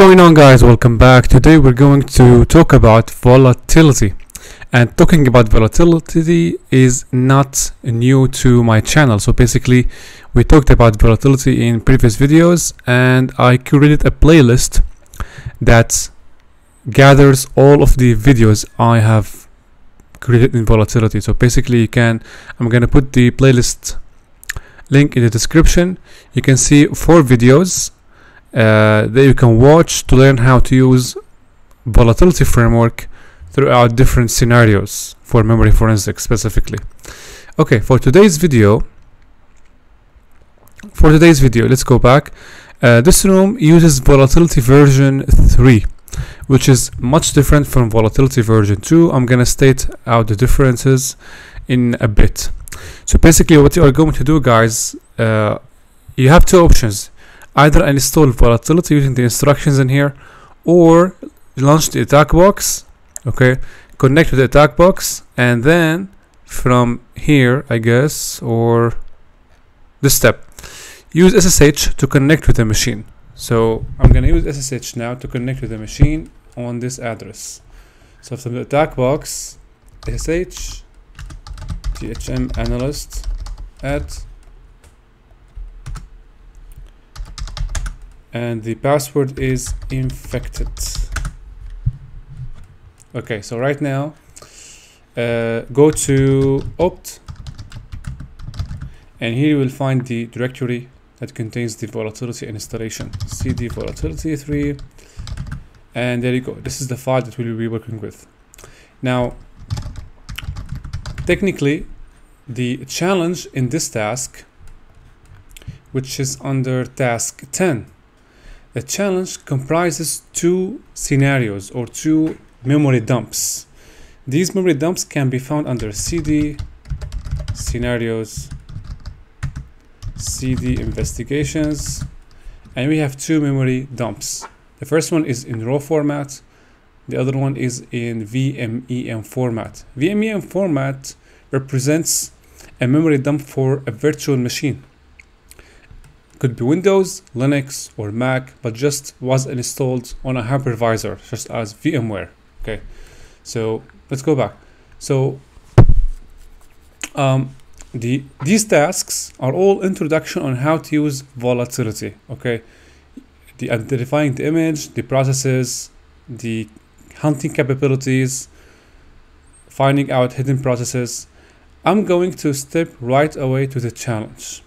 going on guys? Welcome back. Today we're going to talk about volatility. And talking about volatility is not new to my channel. So basically we talked about volatility in previous videos and I created a playlist that gathers all of the videos I have created in volatility. So basically you can I'm gonna put the playlist link in the description. You can see four videos uh, that you can watch to learn how to use volatility framework throughout different scenarios for memory forensics specifically. Okay for today's video for today's video let's go back. Uh, this room uses volatility version 3 which is much different from volatility version 2 I'm gonna state out the differences in a bit. So basically what you are going to do guys uh, you have two options either install volatility using the instructions in here or launch the attack box okay? Connect to the attack box and then from here I guess or this step. Use SSH to connect with the machine. So I'm gonna use SSH now to connect with the machine on this address. So from the attack box SSH THM analyst at and the password is infected. Okay so right now uh, go to opt. And here you will find the directory that contains the volatility installation. Cd volatility 3 and there you go. This is the file that we will be working with. Now technically the challenge in this task which is under task 10 the challenge comprises two scenarios or two memory dumps. These memory dumps can be found under CD, scenarios, CD investigations, and we have two memory dumps. The first one is in raw format, the other one is in VMEM format. VMEM format represents a memory dump for a virtual machine could be Windows, Linux, or Mac, but just was installed on a hypervisor, just as VMware. Okay, so let's go back. So um, the these tasks are all introduction on how to use volatility. Okay, the identifying the image, the processes, the hunting capabilities, finding out hidden processes. I'm going to step right away to the challenge.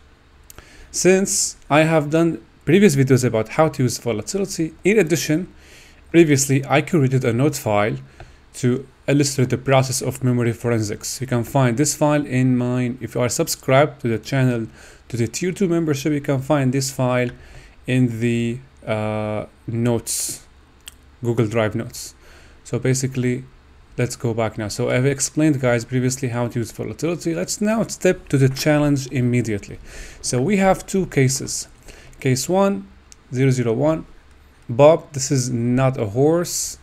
Since I have done previous videos about how to use volatility, in addition, previously I created a note file to illustrate the process of memory forensics. You can find this file in mine. If you are subscribed to the channel, to the tier 2 membership, you can find this file in the uh, notes, Google Drive notes. So basically, let's go back now. So i've explained guys previously how to use volatility. Let's now step to the challenge immediately. So we have two cases. Case one 001 bob this is not a horse.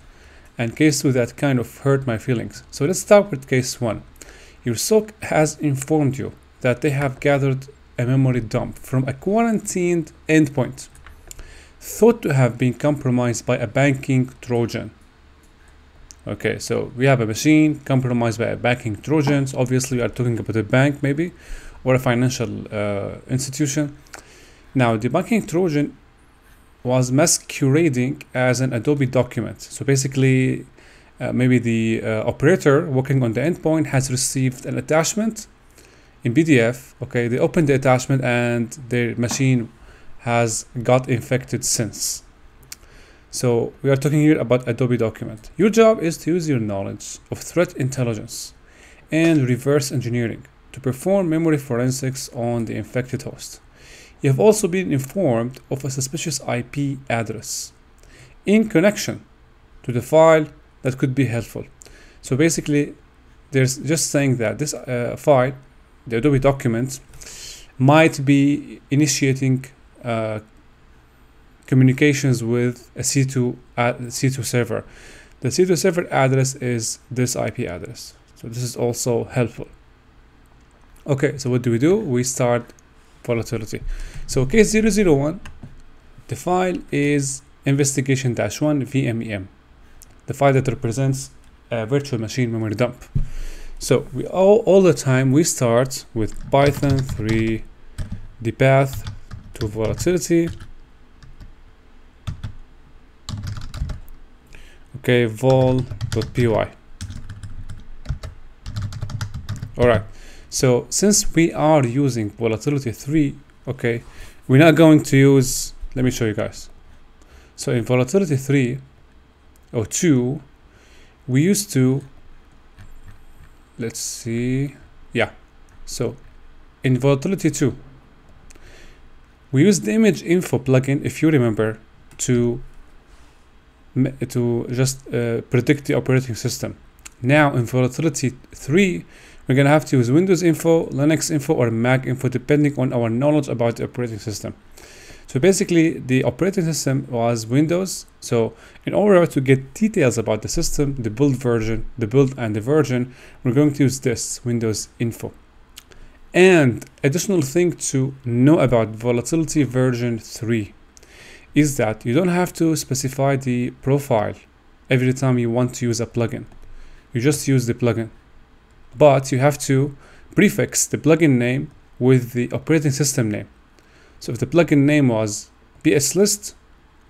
And case two that kind of hurt my feelings. So let's start with case one. Your SOC has informed you that they have gathered a memory dump from a quarantined endpoint thought to have been compromised by a banking trojan okay so we have a machine compromised by a banking trojans. Obviously we are talking about a bank maybe or a financial uh, institution. Now the banking trojan was masquerading as an adobe document. So basically uh, maybe the uh, operator working on the endpoint has received an attachment in pdf okay they opened the attachment and their machine has got infected since so we are talking here about Adobe document. Your job is to use your knowledge of threat intelligence and reverse engineering to perform memory forensics on the infected host. You have also been informed of a suspicious IP address in connection to the file that could be helpful. So basically, there's just saying that this uh, file, the Adobe document, might be initiating uh, communications with a C2, uh, C2 server. The C2 server address is this IP address. So this is also helpful. Okay, so what do we do? We start volatility. So case 001, the file is investigation-1 vmem, the file that represents a virtual machine memory dump. So we all, all the time we start with Python 3 the path to volatility. Okay, vol.py. Alright, so since we are using volatility 3, okay, we're not going to use, let me show you guys. So in volatility 3 or 2, we used to, let's see, yeah, so in volatility 2, we use the image info plugin, if you remember, to to just uh, predict the operating system. Now in volatility 3, we're gonna have to use Windows info, Linux info, or Mac info, depending on our knowledge about the operating system. So basically, the operating system was Windows. So in order to get details about the system, the build version, the build and the version, we're going to use this Windows info. And additional thing to know about volatility version 3 is that you don't have to specify the profile every time you want to use a plugin. You just use the plugin. But you have to prefix the plugin name with the operating system name. So if the plugin name was pslist,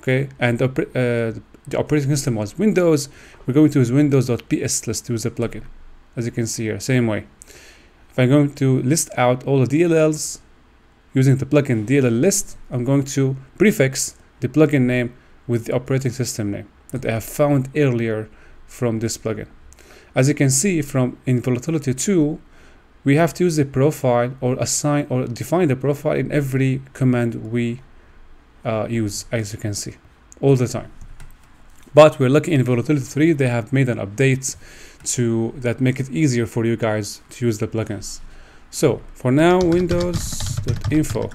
okay, and the, uh, the operating system was Windows, we're going to use windows.pslist to use the plugin. As you can see here, same way. If I'm going to list out all the DLLs using the plugin DLL list, I'm going to prefix the plugin name with the operating system name that I have found earlier from this plugin. As you can see from in volatility 2, we have to use the profile or assign or define the profile in every command we uh, use, as you can see, all the time. But we're lucky in volatility 3, they have made an update to that make it easier for you guys to use the plugins. So for now, windows.info.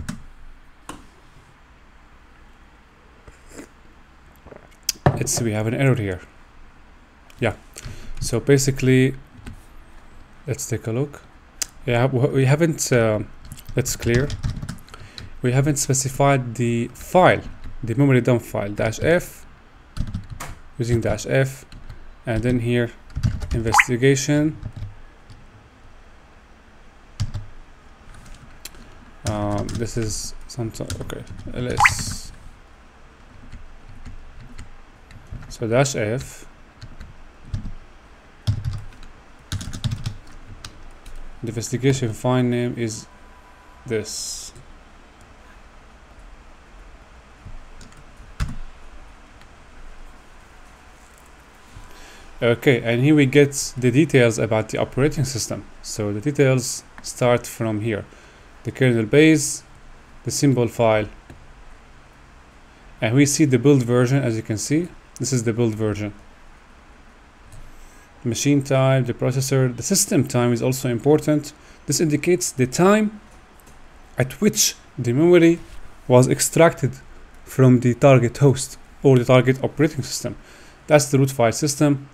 Let's see, we have an error here. Yeah, so basically, let's take a look. Yeah, we haven't, uh, let's clear. We haven't specified the file, the memory dump file, dash F, using dash F, and then here investigation um, this is something okay ls so dash f the investigation file name is this Okay, and here we get the details about the operating system. So the details start from here. The kernel base, the symbol file, and we see the build version as you can see. This is the build version. Machine type, the processor, the system time is also important. This indicates the time at which the memory was extracted from the target host or the target operating system. That's the root file system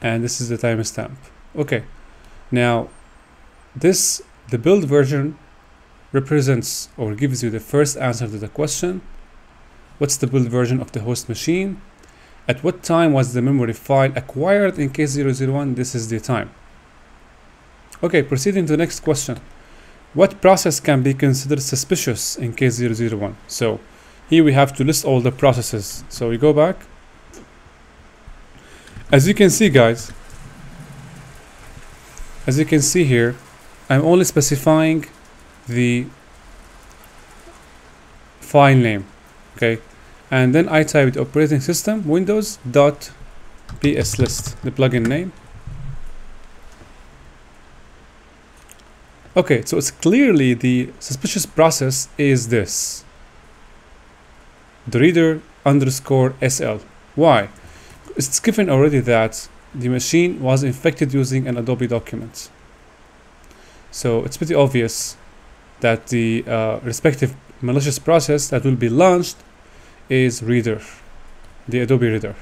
and this is the timestamp okay now this the build version represents or gives you the first answer to the question what's the build version of the host machine? At what time was the memory file acquired? In case 001 this is the time. Okay proceeding to the next question. What process can be considered suspicious in case 001 so here we have to list all the processes. So we go back. As you can see guys as you can see here I'm only specifying the file name okay. And then I type operating system windows dot pslist the plugin name. Okay so it's clearly the suspicious process is this. The reader underscore sl why? It's given already that the machine was infected using an Adobe document. So it's pretty obvious that the uh, respective malicious process that will be launched is Reader, the Adobe Reader.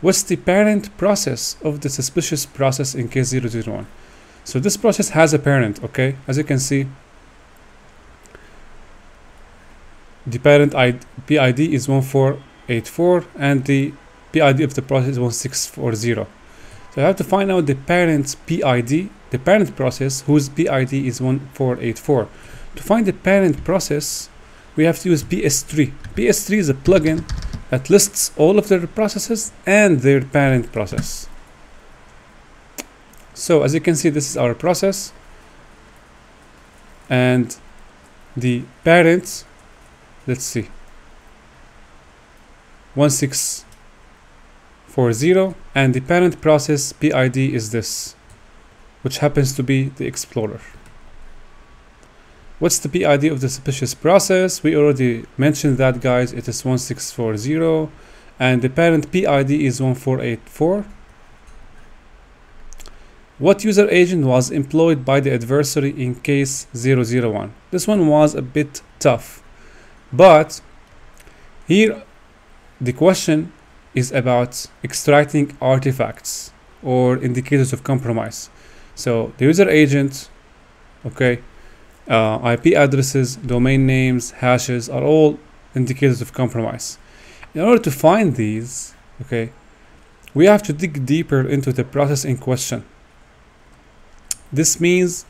What's the parent process of the suspicious process in case 001? So this process has a parent, okay? As you can see, the parent ID, PID is 1484 and the PID of the process is 1640. So I have to find out the parent's PID, the parent process whose PID is 1484. To find the parent process, we have to use pstree. pstree is a plugin that lists all of their processes and their parent process. So as you can see, this is our process and the parent, let's see, 1640 and the parent process PID is this, which happens to be the Explorer. What's the PID of the suspicious process? We already mentioned that guys, it is 1640 and the parent PID is 1484. What user agent was employed by the adversary in case 001? This one was a bit tough, but here the question is about extracting artifacts or indicators of compromise. So the user agent, okay, uh, IP addresses, domain names, hashes are all indicators of compromise. In order to find these, okay, we have to dig deeper into the process in question. This means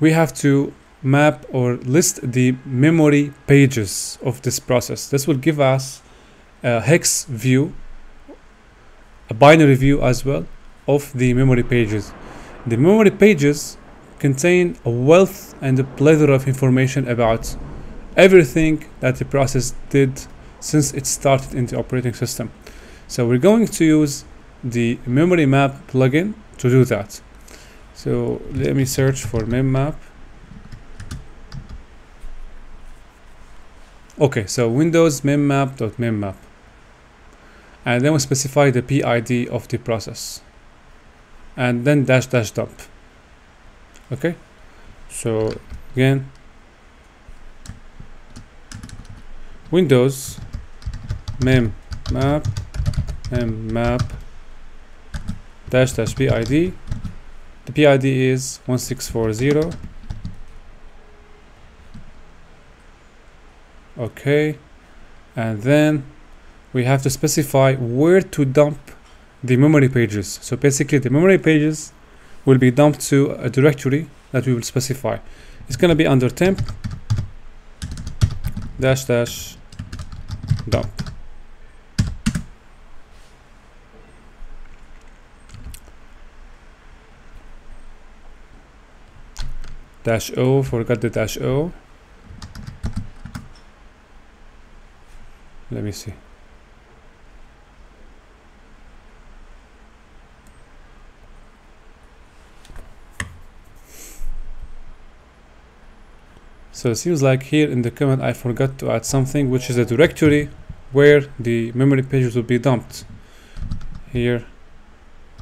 we have to map or list the memory pages of this process. This will give us a hex view, a binary view as well of the memory pages. The memory pages contain a wealth and a plethora of information about everything that the process did since it started in the operating system. So we're going to use the memory map plugin to do that. So let me search for memmap. Okay, so Windows memmap.memmap. And then we specify the PID of the process. And then dash dash dump okay. So again. Windows mem map mem map dash dash PID the PID is 1640 okay. And then we have to specify where to dump the memory pages. So basically the memory pages will be dumped to a directory that we will specify. It's going to be under temp dash dash dump. Dash O, forgot the dash O. Let me see. So it seems like here in the command I forgot to add something which is a directory where the memory pages will be dumped. Here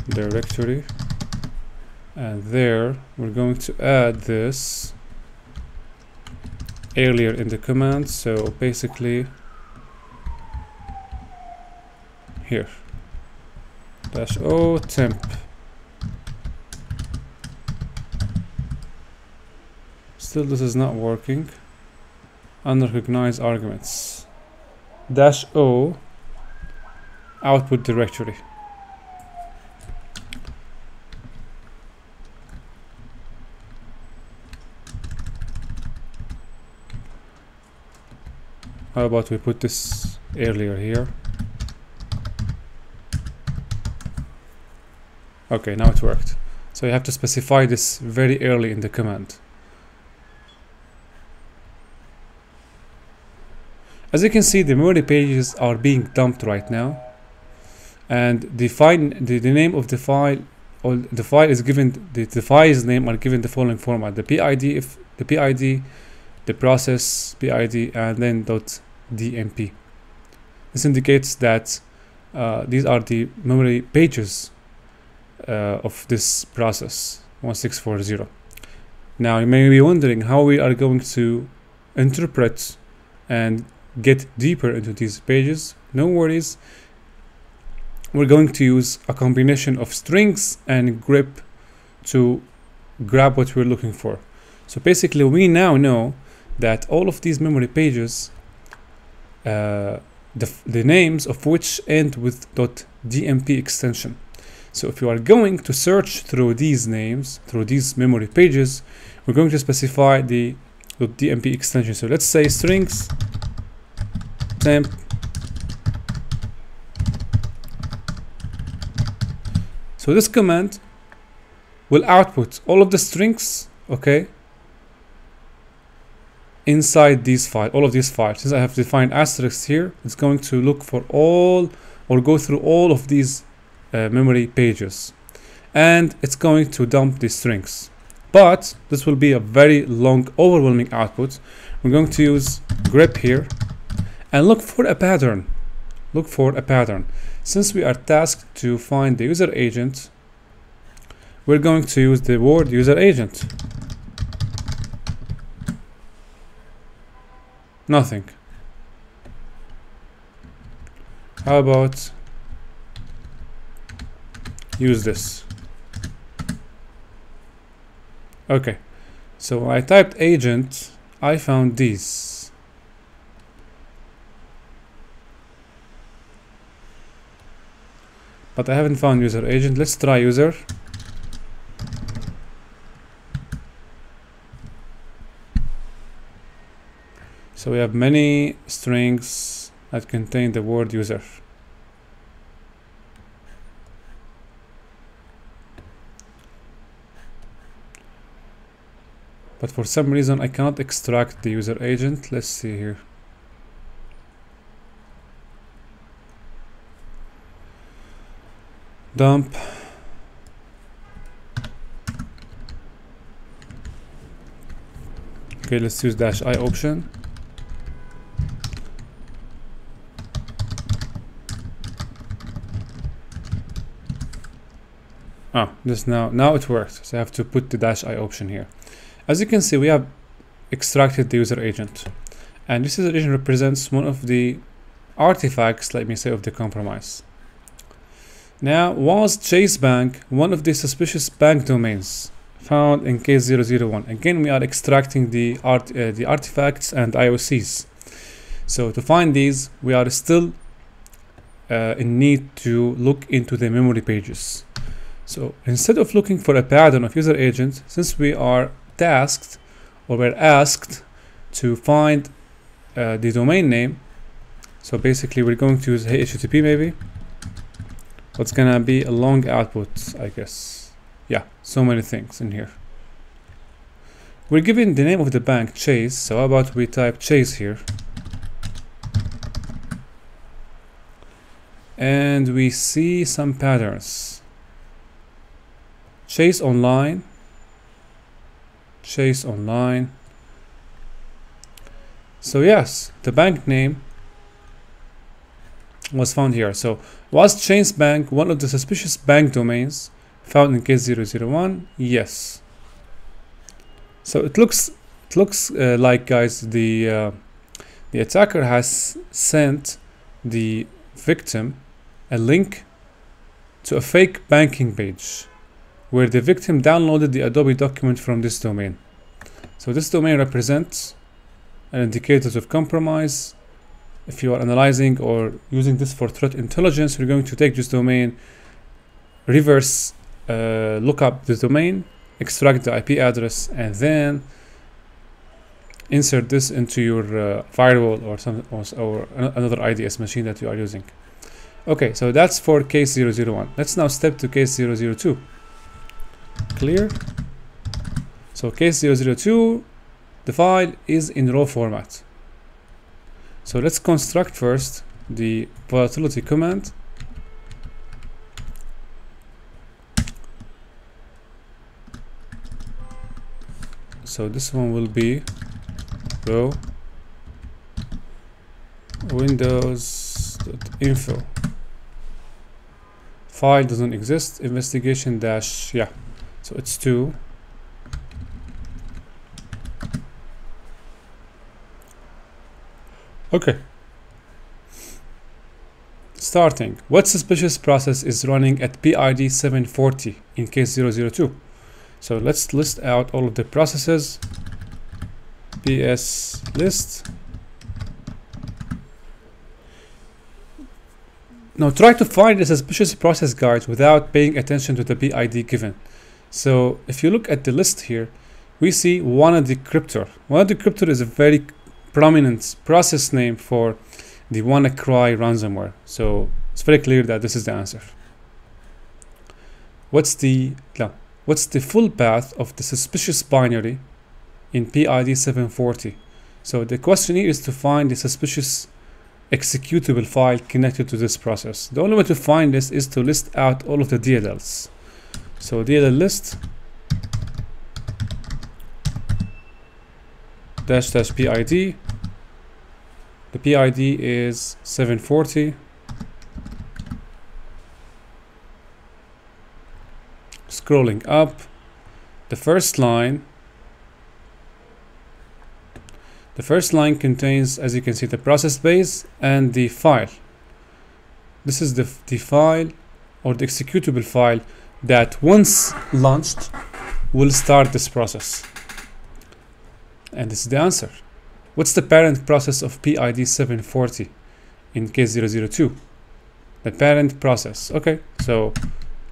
directory. And there we're going to add this earlier in the command. So basically here dash o temp Still this is not working. Unrecognized arguments. Dash O output directory. How about we put this earlier here? Okay, now it worked. So you have to specify this very early in the command. As you can see, the memory pages are being dumped right now. And the file, the, the name of the file, or the file is given, the, the file's name are given the following format. The PID, if the PID, the process PID, and then .dmp. This indicates that uh, these are the memory pages uh, of this process 1640. Now you may be wondering how we are going to interpret and get deeper into these pages, no worries. We're going to use a combination of strings and grep to grab what we're looking for. So basically we now know that all of these memory pages uh, the, the names of which end with .dmp extension. So if you are going to search through these names, through these memory pages, we're going to specify the .dmp extension. So let's say strings So this command will output all of the strings, okay, inside these files, all of these files. Since I have defined asterisks here, it's going to look for all or go through all of these uh, memory pages and it's going to dump the strings. But this will be a very long, overwhelming output. We're going to use grep here and look for a pattern. Look for a pattern. Since we are tasked to find the user agent, we're going to use the word user agent. Nothing. How about use this? Okay, so I typed agent, I found these. But I haven't found user agent. Let's try user. So we have many strings that contain the word user. But for some reason I cannot extract the user agent. Let's see here. Dump. Okay let's use dash i option. Ah this now now it works. So I have to put the dash i option here. As you can see we have extracted the user agent. And this user agent represents one of the artifacts let me say of the compromise now, was Chase Bank one of the suspicious bank domains found in case 001? Again, we are extracting the, art, uh, the artifacts and IOCs. So to find these, we are still uh, in need to look into the memory pages. So instead of looking for a pattern of user agent, since we are tasked or we're asked to find uh, the domain name, so basically we're going to use HTTP maybe what's gonna be a long output I guess? Yeah so many things in here. We're given the name of the bank Chase so how about we type Chase here? And we see some patterns. Chase online. Chase online. So yes the bank name was found here. So was Chase Bank one of the suspicious bank domains found in case 001? Yes. So it looks it looks uh, like guys the uh, the attacker has sent the victim a link to a fake banking page where the victim downloaded the Adobe document from this domain. So this domain represents an indicator of compromise if you are analyzing or using this for threat intelligence, you're going to take this domain, reverse uh, look up the domain, extract the IP address, and then insert this into your uh, firewall or some or, or, another IDS machine that you are using. Okay, so that's for case 001. Let's now step to case 002. Clear. So case 002, the file is in raw format. So let's construct first the volatility command. So this one will be row windows.info file doesn't exist. Investigation dash yeah. So it's two Okay. Starting. What suspicious process is running at PID 740 in case 002? So let's list out all of the processes. PS list. now try to find the suspicious process guides without paying attention to the PID given. So if you look at the list here, we see WANA decryptor. WANA decryptor is a very prominent process name for the WannaCry ransomware. So it's very clear that this is the answer. What's the no, what's the full path of the suspicious binary in PID 740? So the question here is to find the suspicious executable file connected to this process. The only way to find this is to list out all of the DLLs. So DLL list dash dash PID. The PID is 740. Scrolling up, the first line The first line contains, as you can see, the process base and the file. This is the, the file or the executable file that once launched will start this process. And this is the answer. What's the parent process of PID 740 in case 002? The parent process. Okay, so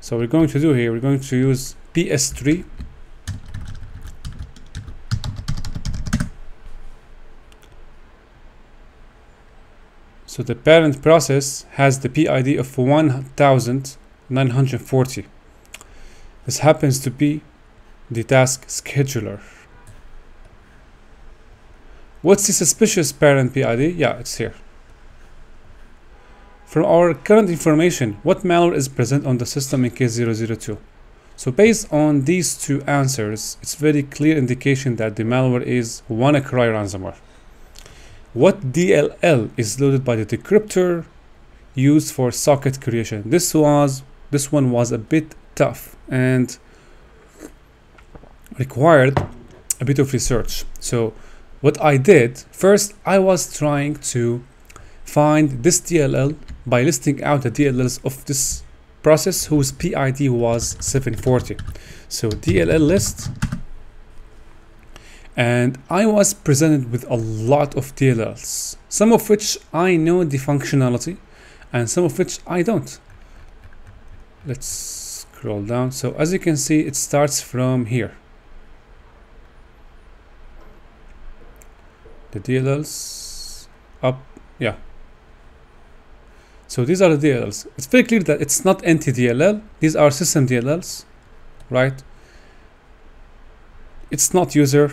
so we're going to do here, we're going to use pstree So the parent process has the PID of 1940. This happens to be the task scheduler. What's the suspicious parent PID? Yeah, it's here. From our current information, what malware is present on the system in case 002? So based on these two answers, it's very clear indication that the malware is WannaCry ransomware what DLL is loaded by the decryptor used for socket creation. This was this one was a bit tough and required a bit of research. So what I did first I was trying to find this DLL by listing out the DLLs of this process whose PID was 740. So DLL list and I was presented with a lot of DLLs, some of which I know the functionality and some of which I don't. Let's scroll down. So as you can see, it starts from here. The DLLs up, yeah. So these are the DLLs. It's very clear that it's not ntdll These are system DLLs, right? It's not user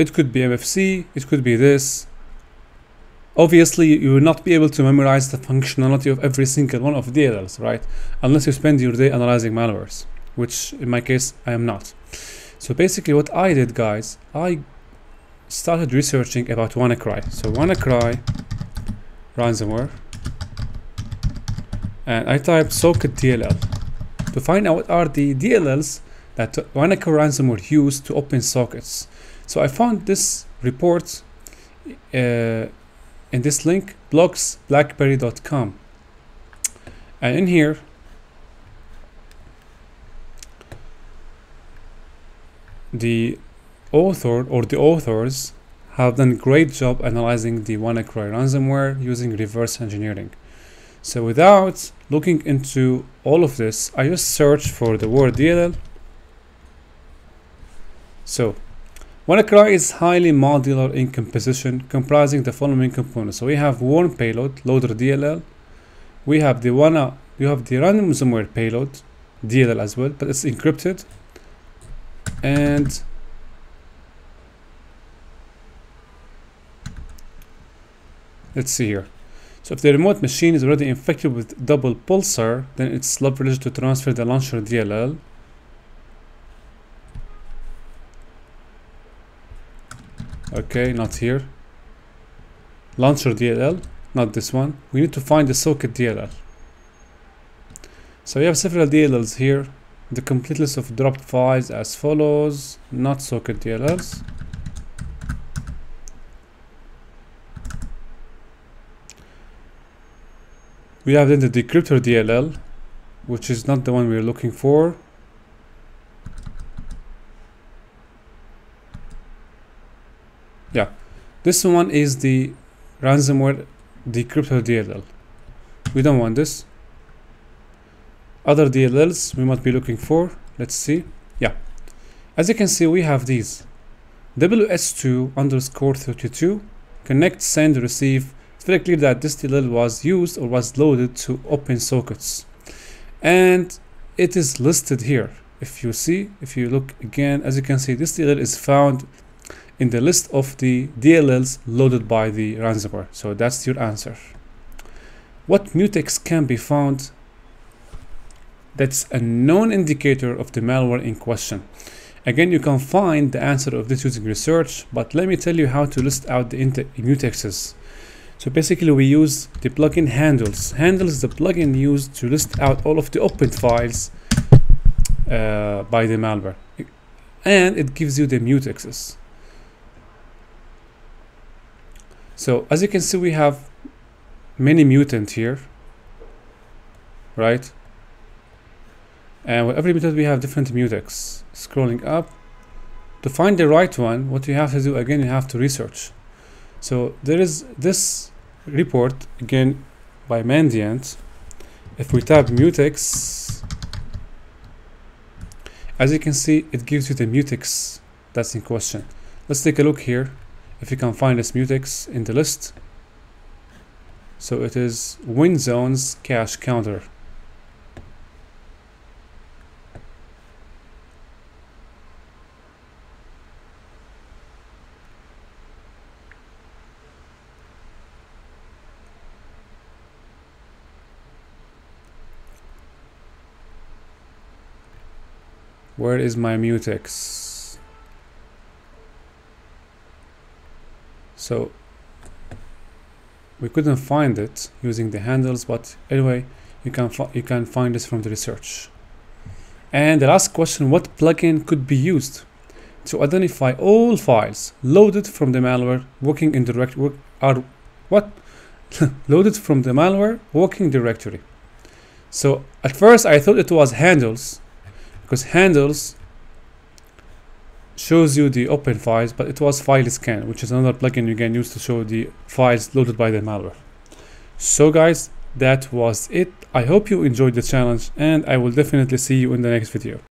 it could be MFC, it could be this. Obviously, you will not be able to memorize the functionality of every single one of the DLLs, right? Unless you spend your day analyzing malwares, which in my case, I am not. So basically what I did, guys, I started researching about WannaCry. So WannaCry ransomware, and I typed socket DLL to find out what are the DLLs that WannaCry ransomware used to open sockets. So I found this report uh, in this link blogsblackberry.com and in here the author or the authors have done a great job analyzing the WannaCry ransomware using reverse engineering. So without looking into all of this, I just searched for the word DLL. So WannaCry is highly modular in composition, comprising the following components. So we have one payload, loader DLL. We have the Wanna, you have the ransomware payload, DLL as well, but it's encrypted. And let's see here. So if the remote machine is already infected with DoublePulsar, then it's leveraged to transfer the launcher DLL okay not here. Launcher DLL not this one. We need to find the socket DLL so we have several DLLs here the complete list of dropped files as follows not socket DLLs we have then the decryptor DLL which is not the one we're looking for yeah this one is the ransomware decryptor DLL. We don't want this. Other DLLs we might be looking for. Let's see. Yeah. As you can see, we have these. WS2 underscore 32 connect, send, receive. It's very clear that this DLL was used or was loaded to open sockets. And it is listed here. If you see, if you look again, as you can see, this DLL is found in the list of the DLLs loaded by the ransomware. So that's your answer. What mutex can be found? That's a known indicator of the malware in question. Again, you can find the answer of this using research, but let me tell you how to list out the mutexes. So basically we use the plugin handles. Handles is the plugin used to list out all of the open files uh, by the malware. And it gives you the mutexes. So as you can see, we have many mutant here, right? Uh, and with every mutant we have different mutex. Scrolling up, to find the right one, what you have to do again, you have to research. So there is this report again by Mandiant. If we type mutex, as you can see, it gives you the mutex that's in question. Let's take a look here if you can find this mutex in the list so it is WinZone's cache counter Where is my mutex? so we couldn't find it using the handles but anyway you can you can find this from the research. And the last question what plugin could be used to identify all files loaded from the malware working in direct work are what? Loaded from the malware working directory. So at first I thought it was handles because handles shows you the open files, but it was file scan, which is another plugin you can use to show the files loaded by the malware. So guys, that was it. I hope you enjoyed the challenge and I will definitely see you in the next video.